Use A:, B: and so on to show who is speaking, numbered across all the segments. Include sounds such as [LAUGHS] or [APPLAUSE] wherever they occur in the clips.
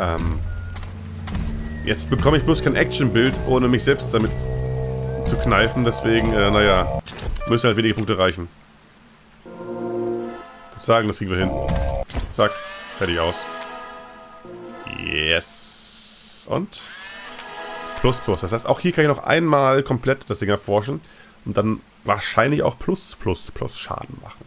A: Ähm, jetzt bekomme ich bloß kein Action-Bild, ohne mich selbst damit zu kneifen. Deswegen, äh, naja, müssen halt wenige Punkte reichen. Ich würde sagen, das kriegen wir hin. Zack, fertig aus. Yes. Und? Plus, plus. Das heißt, auch hier kann ich noch einmal komplett das Ding erforschen. Und dann wahrscheinlich auch plus, plus, plus Schaden machen.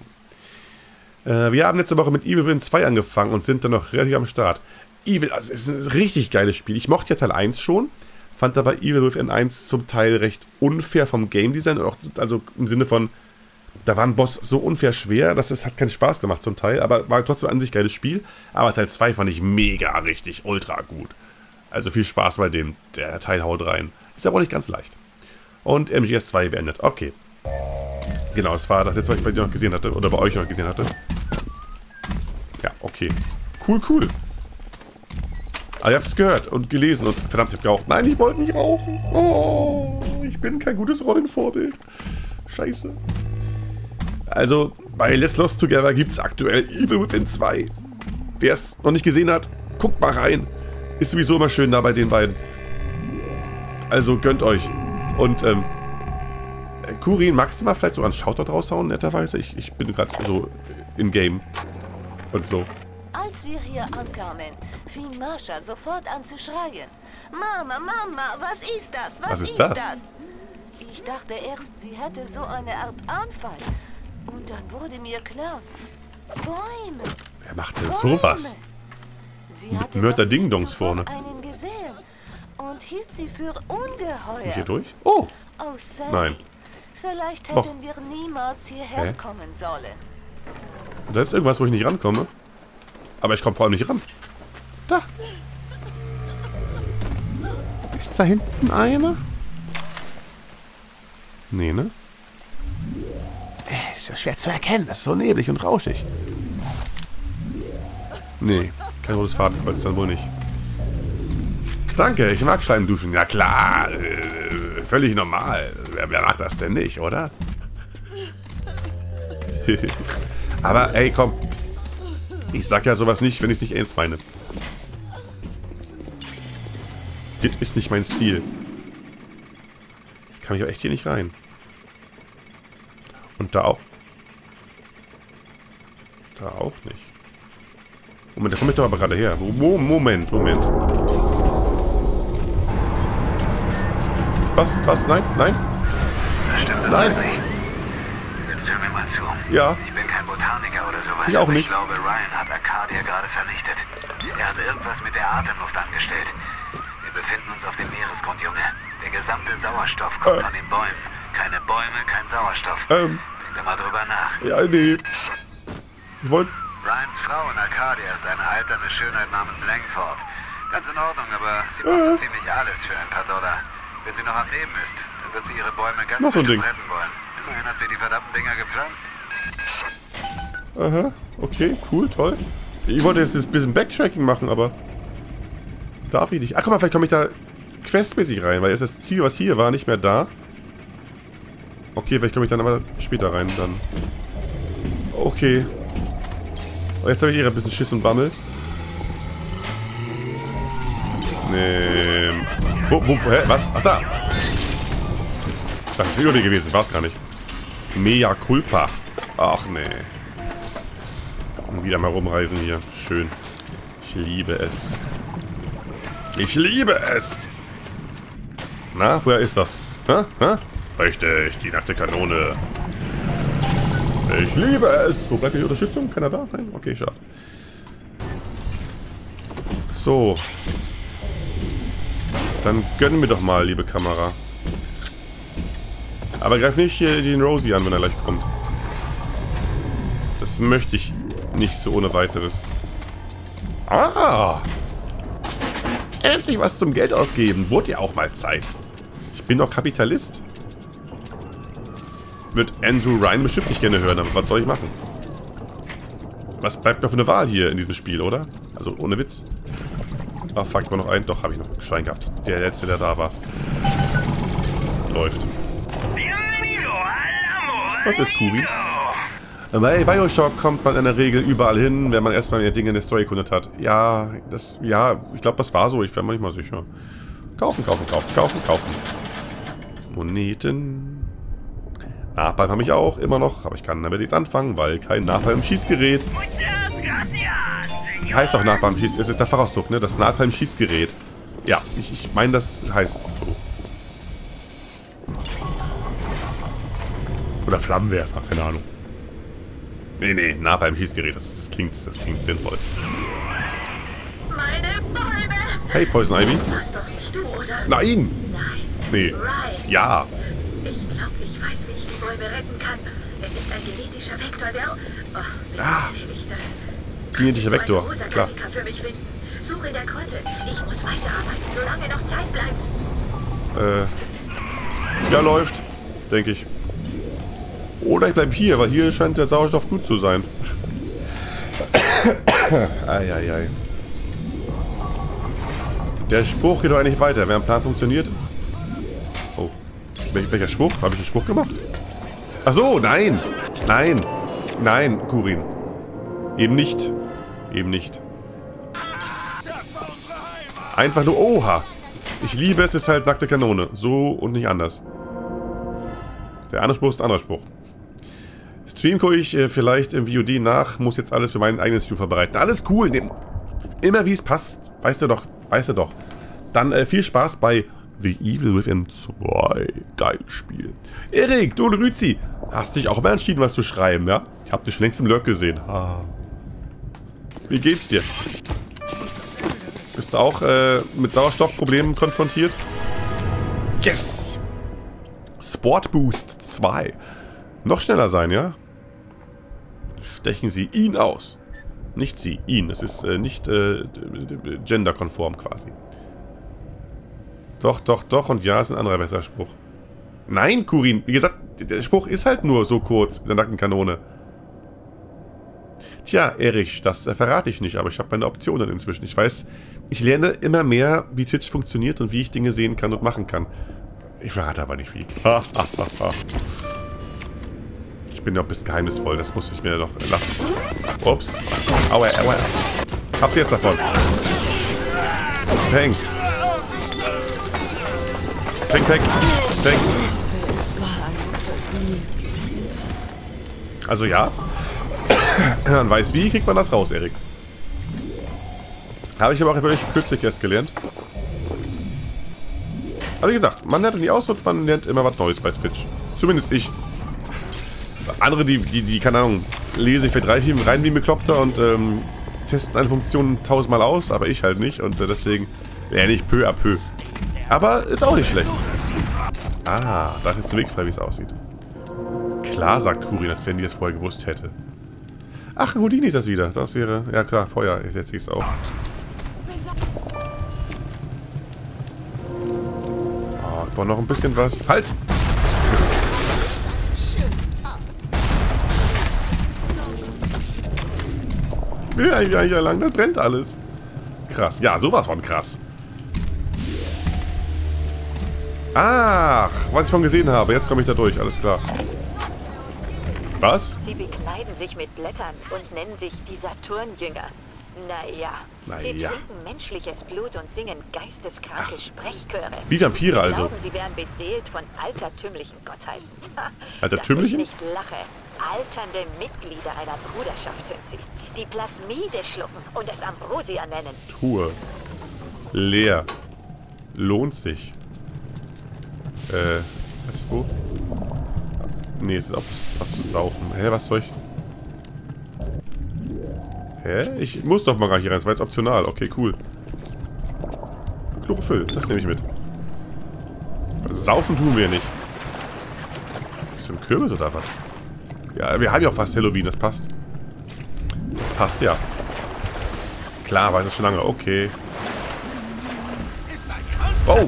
A: Äh, wir haben letzte Woche mit Evil Within 2 angefangen und sind dann noch relativ am Start. Evil, also es ist ein richtig geiles Spiel. Ich mochte ja Teil 1 schon, fand aber Evil Within 1 zum Teil recht unfair vom Game Design, auch, also im Sinne von, da war ein Boss so unfair schwer, dass es hat keinen Spaß gemacht zum Teil, aber war trotzdem an sich geiles Spiel. Aber Teil 2 fand ich mega richtig, ultra gut. Also viel Spaß bei dem, der Teil haut rein. Ist aber auch nicht ganz leicht. Und MGS 2 beendet. Okay. Genau, das war das letzte, was ich bei dir noch gesehen hatte. Oder bei euch noch gesehen hatte. Ja, okay. Cool, cool. Aber ihr habt es gehört und gelesen und verdammt, ich hab geraucht. Nein, ich wollte nicht rauchen. Oh, ich bin kein gutes Rollenvorbild. Scheiße. Also, bei Let's Lost Together gibt es aktuell Evil Within 2. Wer es noch nicht gesehen hat, guckt mal rein. Ist sowieso immer schön da bei den beiden. Also gönnt euch. Und, ähm, Kurin, magst du mal vielleicht so einen Shoutout raushauen, netterweise? Ich, ich bin gerade so im Game. Und so.
B: Als wir hier ankamen, fing Marsha sofort an zu schreien. Mama, Mama, was ist das? Was,
A: Was ist das?
B: Ich dachte erst, sie hätte so eine Art Anfall. Und dann wurde mir klar, Bäume.
A: Wer macht denn
B: Bäume.
A: sowas?
B: Sie
A: Mit Mörder-Ding-Dongs vorne.
B: einen gesehen und hielt sie für ungeheuer.
A: Hier durch? Oh!
B: Oh.
A: Nein.
B: Vielleicht
A: Och.
B: hätten wir niemals hierher
A: Hä?
B: kommen sollen.
A: Da ist irgendwas, wo ich nicht rankomme. Aber ich komme vor allem nicht ran. Da. Ist da hinten einer? Nee, ne? Äh, ist ja schwer zu erkennen. Das ist so neblig und rauschig. Nee, kein rotes Fadenkreuz, dann wohl nicht. Danke, ich mag Schleimduschen. Ja klar, äh, völlig normal. Wer, wer mag das denn nicht, oder? [LAUGHS] Aber ey, komm. Ich sag ja sowas nicht, wenn ich es nicht ernst meine. Das ist nicht mein Stil. Jetzt kann ich auch echt hier nicht rein. Und da auch. Da auch nicht. Moment, da komme ich doch aber gerade her. Mo- Moment, Moment. Was? Was? Nein? Nein? Nein.
C: Alles nicht. Jetzt hör mir mal zu.
A: Ja.
C: Ich bin kein Botaniker oder sowas.
A: Ich auch nicht.
C: Ich glaube, Ryan hat Arcadia gerade vernichtet. Er hat irgendwas mit der Atemluft angestellt. Wir befinden uns auf dem Meeresgrund, Junge. Der gesamte Sauerstoff kommt
A: Äh.
C: von den Bäumen. Keine Bäume, kein Sauerstoff.
A: Ähm,
C: Denk da mal drüber nach.
A: ja, nee. Ich wollte...
C: Ryans Frau in Arcadia ist eine alternde Schönheit namens Langford. Ganz in Ordnung, aber sie
A: Äh.
C: macht so ziemlich alles für ein paar Dollar. Wenn sie noch am Leben ist, dann wird sie ihre Bäume ganz
A: Noch so
C: retten wollen. Immerhin hat sie die verdammten Dinger gepflanzt.
A: Aha, okay, cool, toll. Ich wollte jetzt ein bisschen Backtracking machen, aber... Darf ich nicht. Ach, guck mal, vielleicht komme ich da questmäßig rein, weil jetzt das Ziel, was hier war, nicht mehr da. Okay, vielleicht komme ich dann aber später rein, dann. Okay. Und jetzt habe ich eher ein bisschen Schiss und Bammel. Nee. Wo, wo, hä, was? Ach, da. Das ist über dir gewesen, war es gar nicht. Mea culpa. Ach, nee. Und wieder mal rumreisen hier. Schön. Ich liebe es. Ich liebe es! Na, woher ist das? Hä? Hä? Richtig, die nackte Kanone. Ich liebe es! Wo bleibt die Unterstützung? Keiner da? Nein? Okay, schade. So. Dann gönnen wir doch mal, liebe Kamera. Aber greif nicht hier den Rosie an, wenn er gleich kommt. Das möchte ich nicht so ohne weiteres. Ah! Endlich was zum Geld ausgeben. Wurde ja auch mal Zeit. Ich bin doch Kapitalist. Wird Andrew Ryan bestimmt nicht gerne hören, aber was soll ich machen? Was bleibt noch für eine Wahl hier in diesem Spiel, oder? Also ohne Witz. Ah, fuck, war noch ein. Doch, habe ich noch ein Schwein gehabt. Der letzte, der da war. Läuft. Was ist Kubi? Bei Bioshock kommt man in der Regel überall hin, wenn man erstmal die Dinge in der Story erkundet hat. Ja, das, ja, ich glaube, das war so. Ich wäre mir nicht mal sicher. Kaufen, kaufen, kaufen, kaufen, kaufen. Moneten. Napalm habe ich auch, immer noch. Aber ich kann damit nichts anfangen, weil kein Napalm-Schießgerät. Heißt auch Napalm-Schießgerät. Es ist der Fachausdruck, ne? Das Napalm-Schießgerät. Ja, ich, ich meine, das heißt so. Oder Flammenwerfer, keine Ahnung. Nee, nee, Napalm-Schießgerät. Das, das, klingt, das klingt sinnvoll.
D: Meine Bäume!
A: Hey, Poison Ivy.
D: Das doch nicht du, oder?
A: Nein!
D: Nein.
A: Nee.
D: Ryan.
A: Ja.
D: Ich glaube, ich weiß, wie ich die Bäume retten kann. Es ist ein genetischer Vektor, der... Oh,
A: Ah.
D: ich das?
A: Genetischer Vektor, klar.
D: Für mich finden. Suche in der Grotte. Ich muss weiterarbeiten, solange noch Zeit bleibt.
A: Äh, ja, läuft. Denke ich. Oder ich bleibe hier, weil hier scheint der Sauerstoff gut zu sein. Eieiei. Der Spruch geht doch eigentlich weiter, wenn ein Plan funktioniert. Oh. Wel welcher Spruch? Habe ich einen Spruch gemacht? Ach so, nein. Nein. Nein, Kurin. Eben nicht. Eben nicht. Einfach nur... Oha. Ich liebe es, ist halt nackte Kanone. So und nicht anders. Der andere Spruch ist ein anderer Spruch. Stream gucke ich äh, vielleicht im VOD nach, muss jetzt alles für meinen eigenen Stream vorbereiten. Alles cool, nehm, immer wie es passt. Weißt du doch, weißt du doch. Dann äh, viel Spaß bei The Evil Within 2. Geiles Spiel. Erik, du und Rüzi, hast dich auch mal entschieden, was zu schreiben, ja? Ich hab dich schon längst im Lurk gesehen. Ah. Wie geht's dir? Bist du auch äh, mit Sauerstoffproblemen konfrontiert? Yes! Sport Boost 2. Noch schneller sein, ja? Stechen Sie ihn aus. Nicht sie, ihn. Es ist äh, nicht äh, genderkonform quasi. Doch, doch, doch und ja ist ein anderer besserer Spruch. Nein, Kurin. Wie gesagt, der Spruch ist halt nur so kurz mit der Nackenkanone. Tja, Erich, das äh, verrate ich nicht, aber ich habe meine Optionen inzwischen. Ich weiß, ich lerne immer mehr, wie Twitch funktioniert und wie ich Dinge sehen kann und machen kann. Ich verrate aber nicht wie. Ha, ha, ha, ha. Ich bin ja ein bisschen geheimnisvoll, das muss ich mir noch lassen. Ups. Aua, aua. Habt ihr jetzt davon? Peng. Peng, peng. Peng. Also ja. [COUGHS] Man weiß wie, kriegt man das raus, Erik. Habe ich aber auch wirklich kürzlich erst gelernt. Aber wie gesagt, man lernt nie aus und man lernt immer was Neues bei Twitch. Zumindest ich. Andere, die, die, die keine Ahnung, lese ich vielleicht rein, rein wie ein Bekloppter und ähm, testen eine Funktion tausendmal aus, aber ich halt nicht und äh, deswegen lerne ich peu à peu. Aber ist auch nicht schlecht. Ah, da ist jetzt ein Weg frei, wie es aussieht. Klar, sagt Kurin, als wenn die es vorher gewusst hätte. Ach, Houdini ist das wieder. Das wäre, ja klar, Feuer. Jetzt sehe ich es auch. Oh, ich brauche noch ein bisschen was. Halt! Will eigentlich gar nicht lang, das brennt alles. Krass. Ja, sowas von krass. Ach, was ich schon gesehen habe. Jetzt komme ich da durch, alles klar. Was?
D: Sie bekleiden sich mit Blättern und nennen sich die Saturnjünger. Naja,
A: Na
D: sie trinken menschliches Blut und singen geisteskranke Sprechchöre.
A: Wie Vampire also.
D: glauben, sie wären beseelt von altertümlichen Gottheiten.
A: Altertümlichen?
D: Dass ich nicht lache. Alternde Mitglieder einer Bruderschaft sind sie. Die Plasmide schlucken und es Ambrosia nennen.
A: Truhe. Leer. Lohnt sich. Äh, was wo? Nee, es ist auch was zu saufen. Hä, was soll ich... Hä? Ich muss doch mal gar nicht rein. Das war jetzt optional. Okay, cool. Chlorophyll, das nehme ich mit. Saufen tun wir nicht. Ist ein Kürbis oder was? Ja, wir haben ja auch fast Halloween, das passt. Passt ja. Klar, weiß es schon lange. Okay. Oh!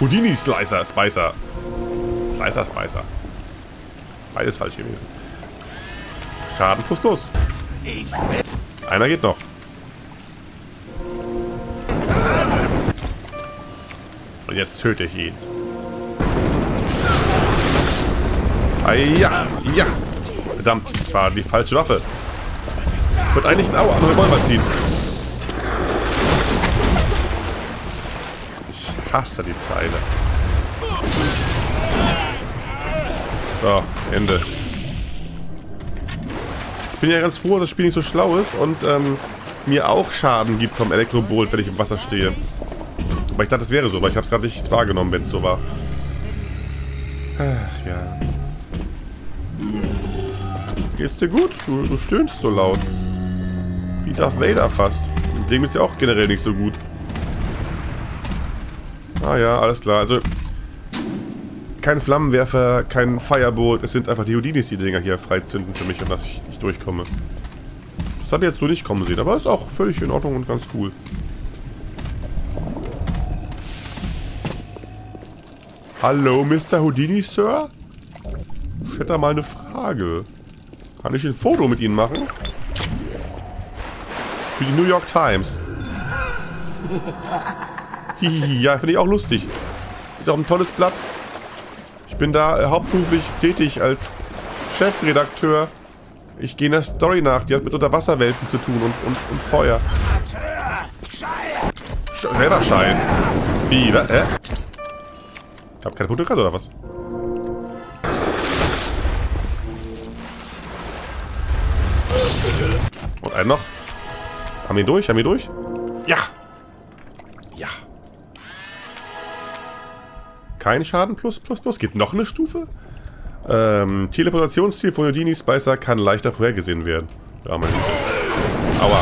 A: Houdini Slicer, Spicer. Slicer, Spicer. Beides falsch gewesen. Schaden plus plus. Einer geht noch. Und jetzt töte ich ihn. Ah, ja, ja. Verdammt, das war die falsche Waffe. Wollte eigentlich einen Aua, Revolver ziehen. Ich hasse die Teile. So, Ende. Ich bin ja ganz froh, dass das Spiel nicht so schlau ist und ähm, mir auch Schaden gibt vom Elektrobolt, wenn ich im Wasser stehe. Aber ich dachte, das wäre so, aber ich habe es gerade nicht wahrgenommen, wenn es so war. Ach ja. Geht's dir gut? Du, du stöhnst so laut. Darth Vader fast. Dem geht's ja auch generell nicht so gut. Ah ja, alles klar. Also, kein Flammenwerfer, kein Firebolt. Es sind einfach die Houdinis, die Dinger hier freizünden für mich und dass ich nicht durchkomme. Das habe ich jetzt so nicht kommen sehen, aber ist auch völlig in Ordnung und ganz cool. Hallo, Mr. Houdini, Sir? Ich hätte da mal eine Frage. Kann ich ein Foto mit Ihnen machen? Für die New York Times. [LAUGHS] Hihihi, ja, finde ich auch lustig. Ist auch ein tolles Blatt. Ich bin da äh, hauptberuflich tätig als Chefredakteur. Ich gehe einer Story nach, die hat mit Unterwasserwelten zu tun und, und, und Feuer. Sch selber Scheiß. Wie, was? Hä? Ich hab keine Punkte gerade, oder was? Und einen noch. Haben wir ihn durch? Haben wir ihn durch? Ja! Ja. Kein Schaden plus, plus, plus. Geht noch eine Stufe? Ähm, Teleportationsziel von Houdini Spicer kann leichter vorhergesehen werden. Ja, mein Aua.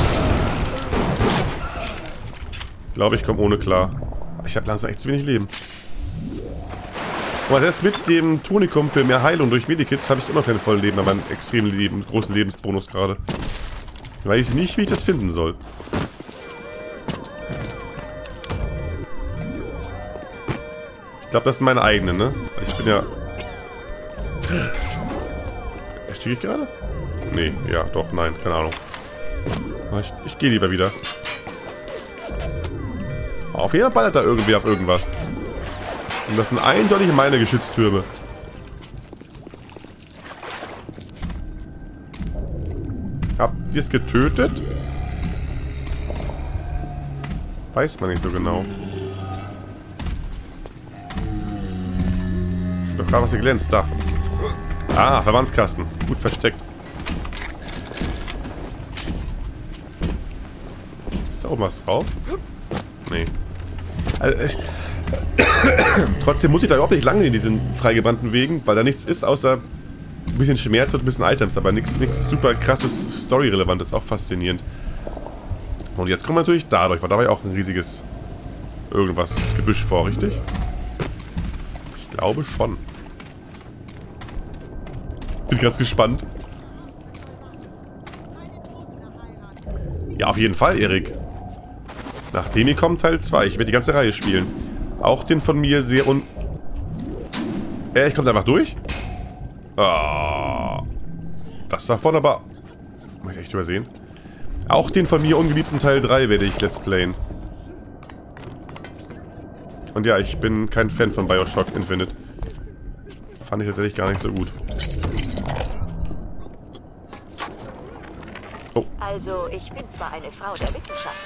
A: Ich glaube, ich komme ohne klar. Aber ich habe langsam echt zu wenig Leben. Aber das mit dem Tonikum für mehr Heilung durch Medikits habe ich immer keine vollen Leben, aber einen extrem Leben, großen Lebensbonus gerade. Weiß ich nicht, wie ich das finden soll. Ich glaube, das sind meine eigenen, ne? Ich bin ja... Stehe ich gerade? Nee, ja, doch, nein, keine Ahnung. Ich, ich gehe lieber wieder. Auf jeden Fall ballert da irgendwie auf irgendwas. Und das sind eindeutig meine Geschütztürme. Habt ihr es getötet? Weiß man nicht so genau. Doch gerade was hier glänzt. Da. Ah, Verbandskasten. Gut versteckt. Ist da oben was drauf? Nee. Also, [COUGHS] Trotzdem muss ich da überhaupt nicht lange in diesen freigebannten Wegen, weil da nichts ist, außer bisschen Schmerz und ein bisschen Items, aber nichts, super krasses, story-relevantes, auch faszinierend. Und jetzt kommen wir natürlich dadurch, weil da war ja auch ein riesiges irgendwas Gebüsch vor, richtig? Ich glaube schon. Bin ganz gespannt. Ja, auf jeden Fall, Erik. Nach Temi kommt Teil 2. Ich werde die ganze Reihe spielen. Auch den von mir sehr un... Äh, ich komme einfach durch? Ah. Das davon aber... Muss ich echt übersehen. Auch den von mir ungeliebten Teil 3 werde ich let's playen. Und ja, ich bin kein Fan von Bioshock Infinite. Fand ich tatsächlich gar nicht so gut.
D: Oh. Also, ich bin zwar eine Frau der Wissenschaft,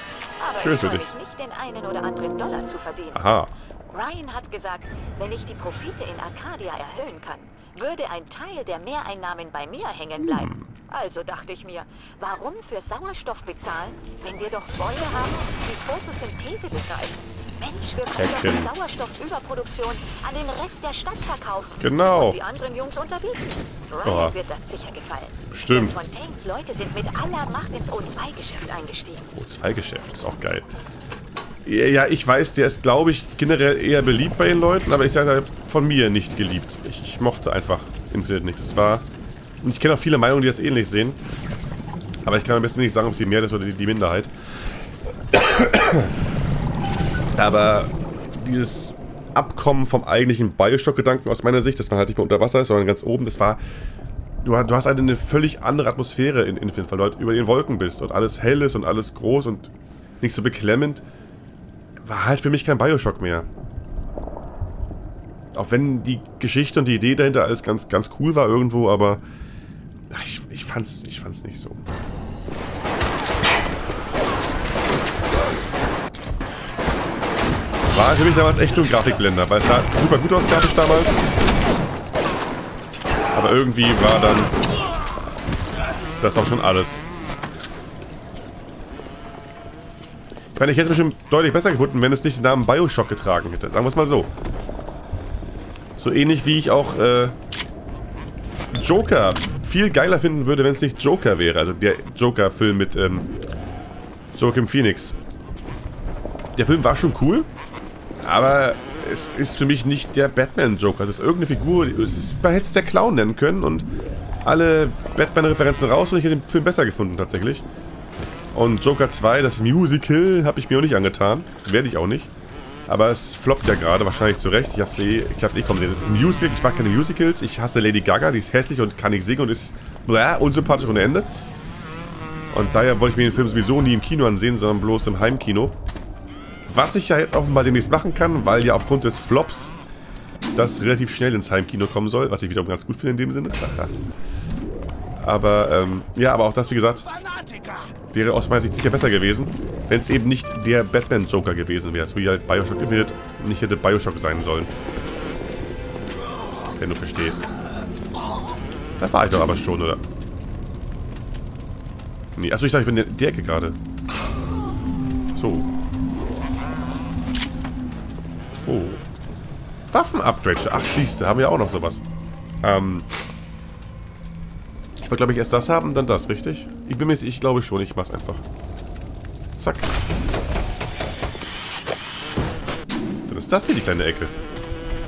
D: aber
A: Schön
D: ich
A: für
D: freue
A: dich.
D: mich nicht, den einen oder anderen Dollar zu verdienen.
A: Aha.
D: Ryan hat gesagt, wenn ich die Profite in Arcadia erhöhen kann, würde ein Teil der Mehreinnahmen bei mir hängen bleiben. Also dachte ich mir, warum für Sauerstoff bezahlen, wenn wir doch Bäume haben, die Photosynthese betreiben? Mensch, wir können doch die Sauerstoffüberproduktion an den Rest der Stadt verkaufen.
A: Genau.
D: Und die anderen Jungs unterbieten. Ryan wird das sicher gefallen.
A: Bestimmt.
D: Denn Fontaine's Leute sind mit aller Macht ins O2-Geschäft eingestiegen.
A: O2-Geschäft, ist auch geil. Ja, ich weiß, der ist, glaube ich, generell eher beliebt bei den Leuten, aber ich sage von mir nicht geliebt. Ich, ich mochte einfach Infinite nicht. Das war... Und ich kenne auch viele Meinungen, die das ähnlich sehen. Aber ich kann am besten nicht sagen, ob es die Mehrheit ist oder die, die Minderheit. Aber dieses Abkommen vom eigentlichen Bioshock-Gedanken aus meiner Sicht, dass man halt nicht mehr unter Wasser ist, sondern ganz oben, das war... Du, hast- du hast halt eine völlig andere Atmosphäre in Infinite, weil du halt über den Wolken bist und alles hell ist und alles groß und nicht so beklemmend. War halt für mich kein Bioshock mehr. Auch wenn die Geschichte und die Idee dahinter alles ganz, ganz cool war irgendwo, aber ich, ich, fand's, ich fand's nicht so. War für mich damals echt nur ein Grafikblender, weil es sah super gut aus grafisch damals. Aber irgendwie war dann das auch schon alles. Meine, ich hätte es bestimmt deutlich besser gefunden, wenn es nicht den Namen Bioshock getragen hätte. Sagen wir es mal so. So ähnlich wie ich auch äh, Joker viel geiler finden würde, wenn es nicht Joker wäre. Also der Joker-Film mit ähm, Joaquin Phoenix. Der Film war schon cool, aber es ist für mich nicht der Batman-Joker. Es ist irgendeine Figur, ist, man hätte es der Clown nennen können und alle Batman-Referenzen raus und ich hätte den Film besser gefunden tatsächlich. Und Joker 2, das Musical, habe ich mir auch nicht angetan. Werde ich auch nicht. Aber es floppt ja gerade, wahrscheinlich zu Recht. Ich hab's eh, ich hab's eh kommen sehen. Es ist ein Musical, ich mag keine Musicals. Ich hasse Lady Gaga, die ist hässlich und kann nicht singen und ist bläh, unsympathisch ohne Ende. Und daher wollte ich mir den Film sowieso nie im Kino ansehen, sondern bloß im Heimkino. Was ich ja jetzt offenbar demnächst machen kann, weil ja aufgrund des Flops das relativ schnell ins Heimkino kommen soll, was ich wiederum ganz gut finde in dem Sinne. Aber, ähm, ja, aber auch das, wie gesagt, wäre aus meiner Sicht sicher besser gewesen, wenn es eben nicht der Batman-Joker gewesen wäre, so wie halt Bioshock gewählt nicht hätte Bioshock sein sollen. Wenn du verstehst. Das war ich doch aber schon, oder? Nee, achso, ich dachte, ich bin in der Ecke gerade. So. Oh. Waffen-Upgrade. Ach, siehste, haben wir auch noch sowas. Ähm... Ich wollte, glaube ich, erst das haben, dann das, richtig? Ich bin mir ich glaube schon, ich mach's einfach. Zack. Dann ist das hier die kleine Ecke.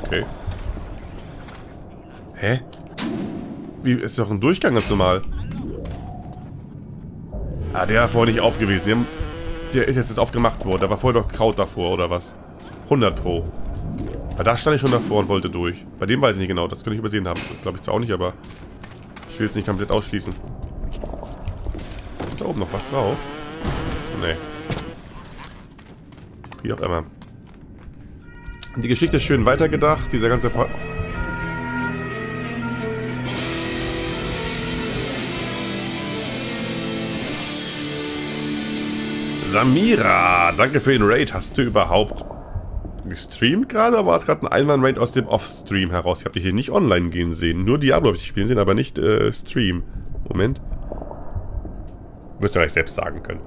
A: Okay. Hä? Wie, ist doch ein Durchgang ganz normal. Ah, der war vorher nicht aufgewiesen. Der, ist jetzt, jetzt aufgemacht worden. Da war vorher doch Kraut davor, oder was? 100 pro. Weil da stand ich schon davor und wollte durch. Bei dem weiß ich nicht genau. Das könnte ich übersehen haben. Glaube ich zwar auch nicht, aber... Ich will es nicht komplett ausschließen. Oben noch was drauf? Nee. Wie auch immer. Die Geschichte ist schön weitergedacht. Dieser ganze... Pa Samira, danke für den Raid. Hast du überhaupt gestreamt gerade? Oder war es gerade ein Einwand-Raid aus dem Off-Stream heraus? Ich habe dich hier nicht online gehen sehen. Nur Diablo habe ich spielen sehen, aber nicht äh, Stream. Moment. Müsst ihr euch selbst sagen können.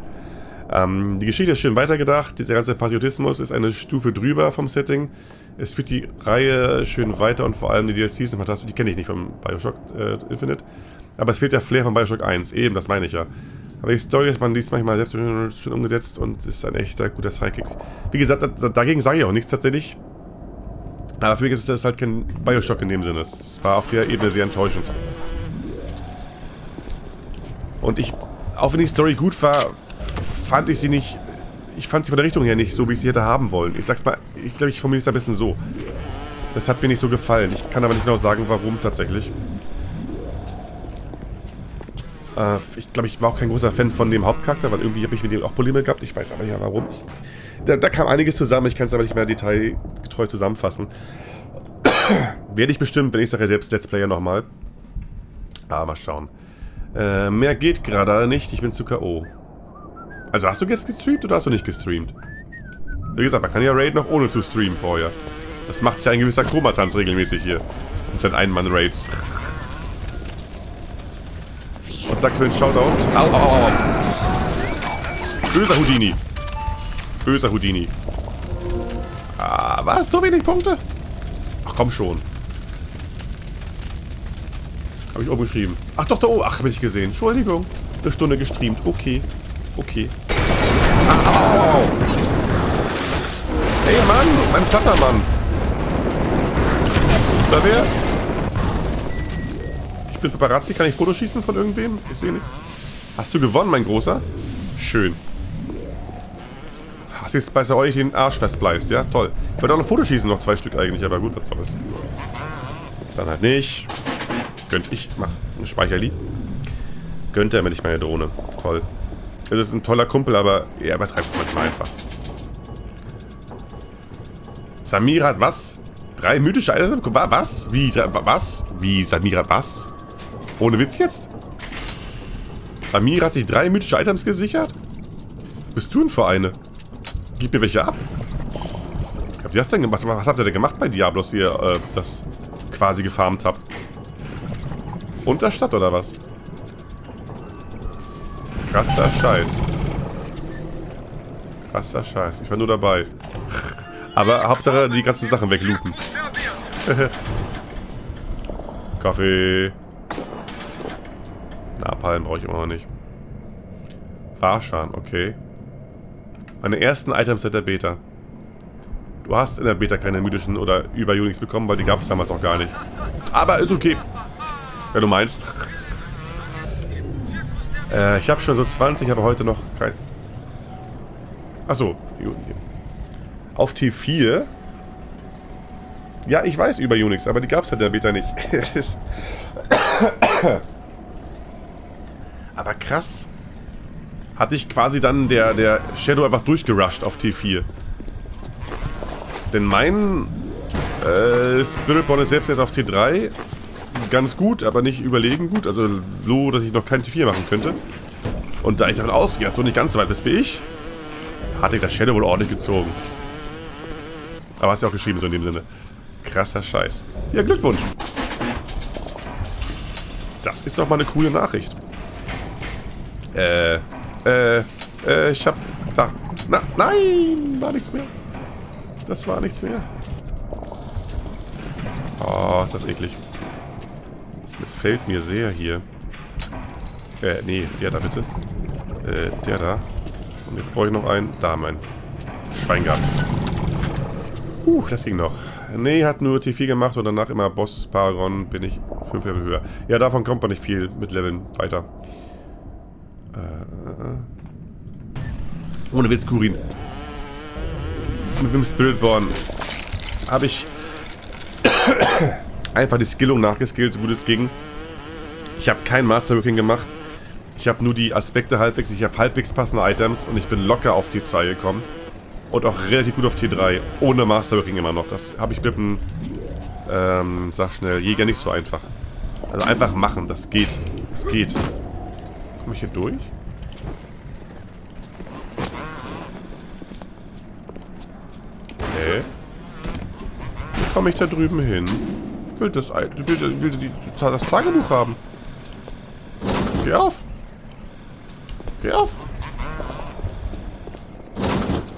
A: Ähm, die Geschichte ist schön weitergedacht. Dieser ganze Patriotismus ist eine Stufe drüber vom Setting. Es führt die Reihe schön weiter und vor allem die DLCs sind fantastisch. Die kenne ich nicht vom Bioshock äh, Infinite. Aber es fehlt der Flair von Bioshock 1. Eben, das meine ich ja. Aber die Story ist man liest manchmal selbst schon umgesetzt und ist ein echter guter Sidekick. Wie gesagt, da, dagegen sage ich auch nichts tatsächlich. Aber für mich ist es halt kein Bioshock in dem Sinne. Es war auf der Ebene sehr enttäuschend. Und ich, auch wenn die Story gut war, fand ich sie nicht... Ich fand sie von der Richtung her nicht so, wie ich sie hätte haben wollen. Ich sag's mal, ich glaube, ich formuliere es ein bisschen so. Das hat mir nicht so gefallen. Ich kann aber nicht genau sagen, warum tatsächlich. Äh, ich glaube, ich war auch kein großer Fan von dem Hauptcharakter, weil irgendwie habe ich mit dem auch Probleme gehabt. Ich weiß aber ja warum. Ich, da, da, kam einiges zusammen, ich kann es aber nicht mehr detailgetreu zusammenfassen. [COUGHS] Werde ich bestimmt, wenn ich sage, selbst Let's Player nochmal. Ah, mal schauen. Äh, mehr geht gerade nicht, ich bin zu K.O. Also hast du jetzt gestreamt oder hast du nicht gestreamt? Wie gesagt, man kann ja Raid noch ohne zu streamen vorher. Das macht ja ein gewisser Chromatanz regelmäßig hier. Und sind Ein-Mann-Raids. Und sagt für den Shoutout. Au, au, au, au. Böser Houdini. Böser Houdini. Ah, was? So wenig Punkte? Ach, komm schon. Habe ich oben geschrieben. Ach doch, da oben. Ach, habe ich gesehen. Entschuldigung. Eine Stunde gestreamt. Okay. Okay. Ah, au, au. Hey, Mann. Mein Vatermann. Ist da wer? bin Paparazzi. Kann ich Fotos schießen von irgendwem? Ich sehe nicht. Hast du gewonnen, mein Großer? Schön. Hast jetzt bei euch den Arsch festbleißt, ja? Toll. Ich wollte auch noch Fotos schießen, noch zwei Stück eigentlich, aber gut, was soll's. Dann halt nicht. Gönnt ich. Mach ein Speicherlied. Gönnt er mir nicht meine Drohne. Toll. Es ist ein toller Kumpel, aber er übertreibt es manchmal einfach. Samira hat was? Drei mythische Items? Was? Wie? Was? Wie? Samira was? Ohne Witz jetzt? Samira hat sich drei mythische Items gesichert? Bist du denn für eine? Gib mir welche ab. Das was habt ihr denn gemacht bei Diablos, ihr äh, das quasi gefarmt habt? Unter Stadt oder was? Krasser Scheiß. Krasser Scheiß. Ich war nur dabei. [LAUGHS] Aber Hauptsache die ganzen Sachen weglooten. [LAUGHS] Kaffee. Napalm brauche ich immer noch nicht. Warschan, okay. Meine ersten Items seit der Beta. Du hast in der Beta keine mythischen oder über Unix bekommen, weil die gab es damals noch gar nicht. Aber ist okay. Wenn du meinst. äh, ich habe schon so 20, aber heute noch kein... Achso. Auf T4... Ja, ich weiß über Unix, aber die gab es halt der Beta nicht. [COUGHS] aber krass. Hatte ich quasi dann der, der Shadow einfach durchgerusht auf T4. Denn mein äh, Spiritborn ist selbst jetzt auf T3 ganz gut, aber nicht überlegen gut. Also so, dass ich noch kein T4 machen könnte. Und da ich davon ausgehe, dass du nicht ganz so weit bist wie ich, hatte ich das Shadow wohl ordentlich gezogen. Aber hast ja auch geschrieben, so in dem Sinne. Krasser Scheiß. Ja, Glückwunsch. Das ist doch mal eine coole Nachricht. Äh, äh, äh, ich hab... Da. Na, nein, war nichts mehr. Das war nichts mehr. Oh, ist das eklig. Das missfällt mir sehr hier. Äh, nee, der da bitte. Äh, der da. Und jetzt brauche ich noch einen. Da, mein Schweingart. Uh, das ging noch. Nee, hat nur T4 gemacht und danach immer Boss Paragon bin ich 5 Level höher. Ja, davon kommt man nicht viel mit Leveln weiter. Äh. ohne Witz, Kurin mit dem Spiritborn habe ich einfach die Skillung nachgeskillt, so gut es ging. Ich habe kein Masterworking gemacht. Ich habe nur die Aspekte halbwegs, ich habe halbwegs passende Items und ich bin locker auf T2 gekommen. Und auch relativ gut auf T3, ohne Masterworking immer noch. Das habe ich mit dem, ähm, sag schnell, Jäger nicht so einfach. Also einfach machen, das geht. Das geht. Komme ich hier durch? komme ich da drüben hin? Will das, will, will, die, das Tagebuch haben. Geh auf. Geh auf.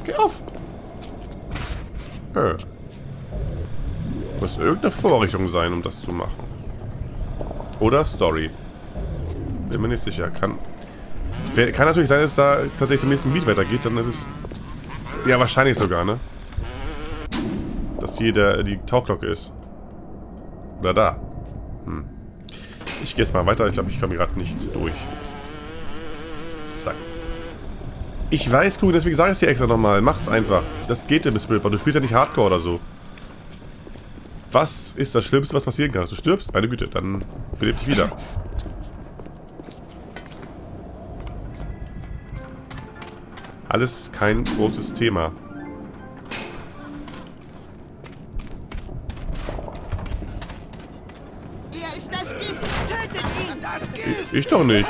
A: Geh auf. Äh. Muss irgendeine Vorrichtung sein, um das zu machen. Oder Story. Bin mir nicht sicher. Kann, kann natürlich sein, dass da tatsächlich im nächsten Lied weitergeht. Dann ist es... Ja, wahrscheinlich sogar, ne? dass hier der, die Tauglocke ist. Oder da. Hm. Ich gehe jetzt mal weiter. Ich glaube, ich komme gerade nicht durch. Zack. Ich weiß, Kuchen, deswegen sage ich es dir extra nochmal. Mach's einfach. Das geht im Spirit Du spielst ja nicht Hardcore oder so. Was ist das Schlimmste, was passieren kann? Dass du stirbst? Meine Güte, dann beleb dich wieder. Alles kein großes Thema. Ich doch nicht.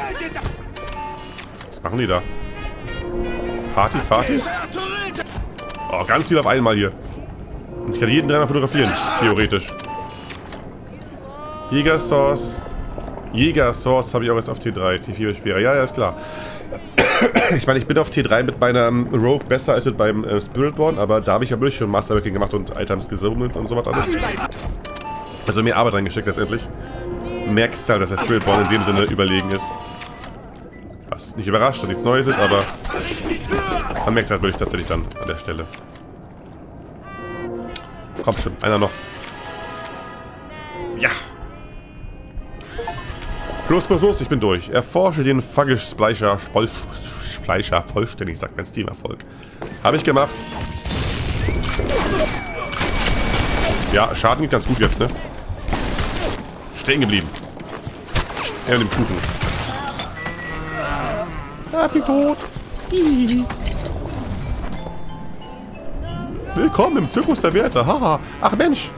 A: Was machen die da? Party, Party? Oh, ganz viel auf einmal hier. Und ich kann jeden dreimal fotografieren, theoretisch. Jäger-Sauce. Jäger-Sauce habe ich auch jetzt auf T3. T4 schwerer. Ja, ja, ist klar. [COUGHS] ich meine, ich bin auf T3 mit meinem Rogue besser als mit beim äh, Spiritborn, aber da habe ich ja wirklich schon Masterworking gemacht und Items gesammelt und sowas alles. Also mehr Arbeit reingesteckt letztendlich merkst halt, dass der Spiritborn in dem Sinne überlegen ist. Was nicht überrascht und nichts Neues ist, aber man merkt es halt wirklich tatsächlich dann an der Stelle. Komm schon, einer noch. Ja. Plus, plus, plus, ich bin durch. Erforsche den Fuggish Spleicher, Spleicher vollständig, sagt mein Steam-Erfolg. Habe ich gemacht. Ja, Schaden geht ganz gut jetzt, ne? Stehen geblieben. Er mit dem Kuchen. Ah, wie tot. Willkommen im Zirkus der Werte. Haha. Ach Mensch.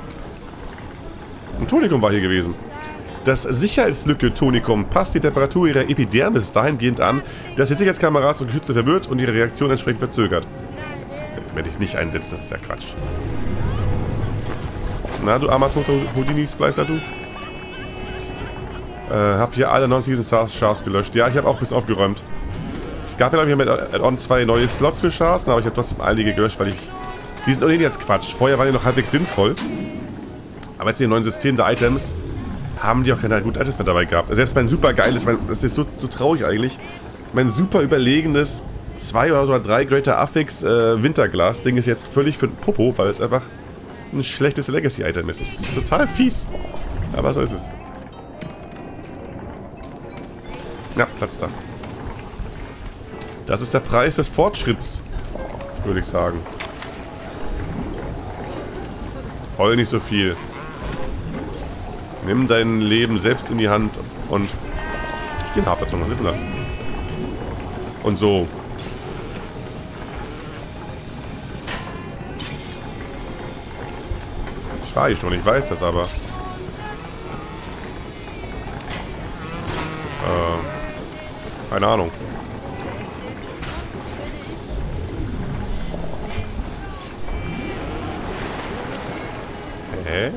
A: Ein Tonikum war hier gewesen. Das Sicherheitslücke Tonikum passt die Temperatur ihrer Epidermis dahingehend an, dass die Sicherheitskameras und Geschütze verwirrt und ihre Reaktion entsprechend verzögert. Werde ich nicht einsetzen, das ist ja Quatsch. Na, du armer toter Houdini-Splicer, du? Äh, hab hier alle Non-Season Chars gelöscht. Ja, ich habe auch bis aufgeräumt. Es gab ja, glaube ich, mit Add-on zwei neue Slots für Chars, aber ich habe trotzdem einige gelöscht, weil ich... Die sind ohnehin jetzt Quatsch. Vorher waren die noch halbwegs sinnvoll. Aber jetzt in den neuen System der Items haben die auch keine guten Items mehr dabei gehabt. Selbst mein super geiles, mein, das ist so, so traurig eigentlich, mein super überlegenes 2 oder sogar 3 Greater Affix äh, Winterglas-Ding ist jetzt völlig für den Popo, weil es einfach ein schlechtes Legacy-Item ist. Das ist total fies. Aber so ist es. Ja, Platz da. Das ist der Preis des Fortschritts, würde ich sagen. Heul nicht so viel. Nimm dein Leben selbst in die Hand und den Haferzunge wissen lassen. Und so. Ich war hier schon, ich weiß das aber. Keine Ahnung. Hä?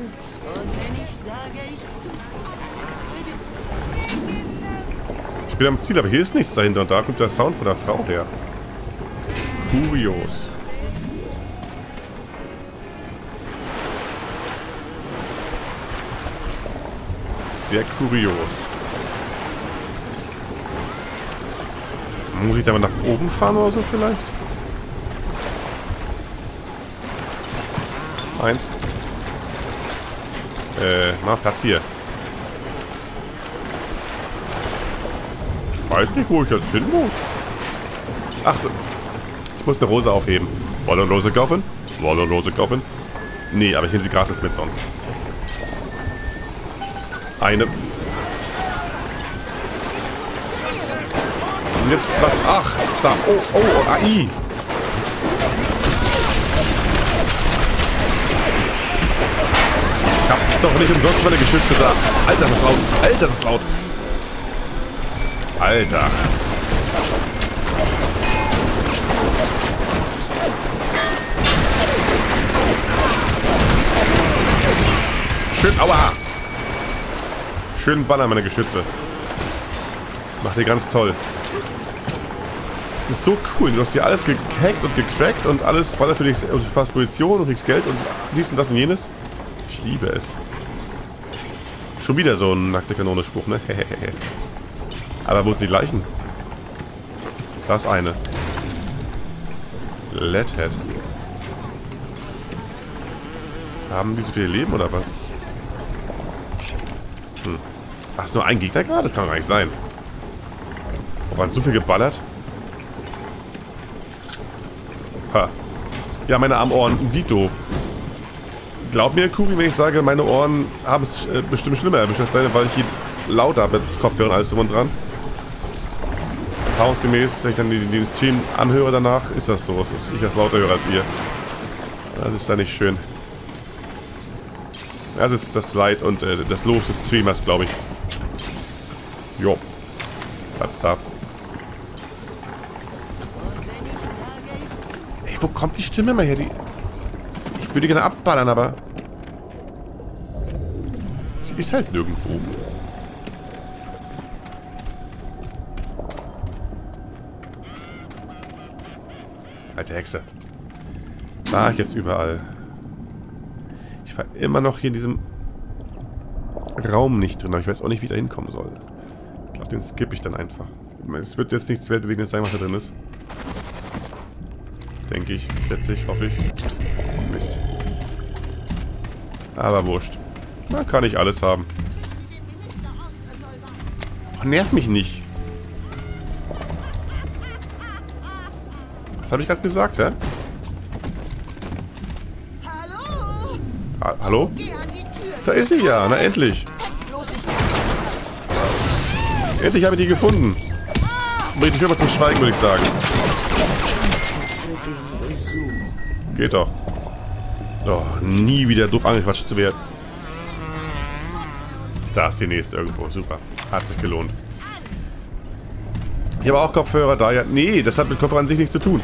A: Ich bin am Ziel, aber hier ist nichts dahinter und da kommt der Sound von der Frau her. Kurios. Sehr kurios. Muss ich da mal nach oben fahren oder so vielleicht? Eins. Äh, mach Platz hier. Ich weiß nicht, wo ich jetzt hin muss. Ach so. Ich muss eine Rose aufheben. Wollen Rose kaufen? Wollen Rose kaufen? Nee, aber ich nehme sie gratis mit sonst. Eine. Und jetzt was? Ach, da. Oh, oh, AI. Ich doch nicht umsonst meine Geschütze da. Alter, das ist laut. Alter, das ist laut. Alter. Schön, aua. Schön ballern, meine Geschütze. Macht ihr ganz toll. Das ist so cool. Du hast hier alles gehackt und gecrackt und alles ballert für dich. Also du Munition und kriegst Geld und dies und das und jenes. Ich liebe es. Schon wieder so ein nackte Kanone-Spruch, ne? [LAUGHS] Aber wo sind die Leichen? Da ist eine. Leadhead. Haben die so viel Leben oder was? Hm. Was, nur ein Gegner gerade? Das kann doch gar nicht sein. Woran so viel geballert? Ha. Ja, meine Armohren, Dito. Glaub mir, Kuri, wenn ich sage, meine Ohren haben es äh, bestimmt schlimmer erwischt als deine, weil ich hier lauter mit Kopfhörern alles drum und dran. Erfahrungsgemäß, wenn ich dann den, Stream anhöre danach, ist das so. dass ich das lauter höre als ihr. Das ist da nicht schön. Das ist das Leid und äh, das Los des Streamers, glaube ich. Jo. Platz da. Ey, wo kommt die Stimme mal her? Die ich würde gerne abballern, aber... Sie ist halt nirgendwo. Alte Hexe. War ich jetzt überall. Ich war immer noch hier in diesem Raum nicht drin, aber ich weiß auch nicht, wie ich da hinkommen soll. Ich glaube, den skippe ich dann einfach. Es wird jetzt nichts Weltbewegendes sein, was da drin ist. Denke ich. Letztlich, hoffe ich. Mist. Aber wurscht. Man kann nicht alles haben. Oh, nerv mich nicht. Was habe ich gerade gesagt, hä? Hallo? Ha Hallo? Da ist sie ja, na endlich. Endlich habe ich die gefunden. Bringt dich immer zum Schweigen, würde ich sagen. Geht doch. Oh, nie wieder doof angequatscht zu werden. Da ist die nächste irgendwo. Super. Hat sich gelohnt. Ich habe auch Kopfhörer da. Ja, nee, das hat mit Kopfhörer an sich nichts zu tun.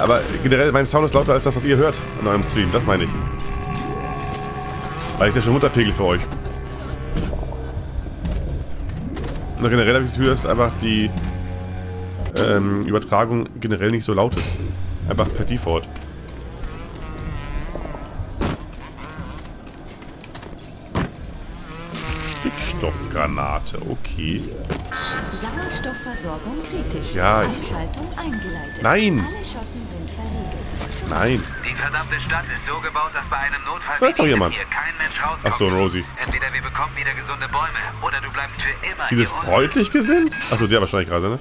A: Aber generell, mein Sound ist lauter als das, was ihr hört an eurem Stream. Das meine ich. Weil ich ja schon runterpegel für euch. Und generell habe ich das Gefühl, dass einfach die ähm, Übertragung generell nicht so laut ist. Einfach per Default. Stickstoffgranate, okay.
E: Sauerstoffversorgung kritisch.
A: Ja, ich-
E: Einschaltung eingeleitet.
A: Nein.
E: Alle Schotten sind verriegelt.
A: Nein.
C: Die verdammte Stadt ist so gebaut, dass bei einem Notfall
A: Da ist doch jemand.
C: hier kein Mensch rauskommt.
A: Ach so, Rosie.
C: Entweder wir bekommen wieder gesunde Bäume oder du bleibst für immer
A: Sie
C: hier
A: ist freundlich gesinnt? Achso, der wahrscheinlich gerade, ne?